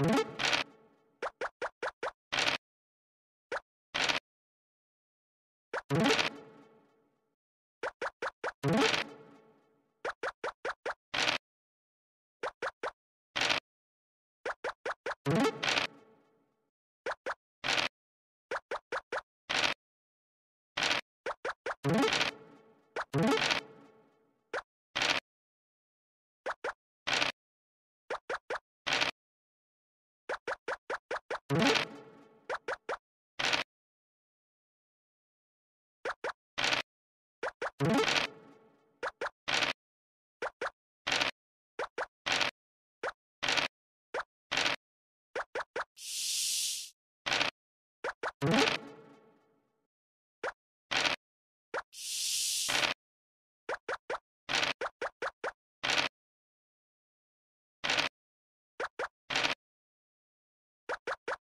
you you ちょっとちょっとちょっと。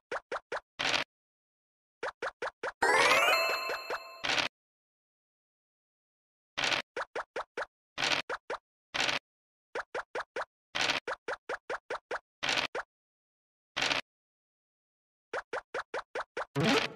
you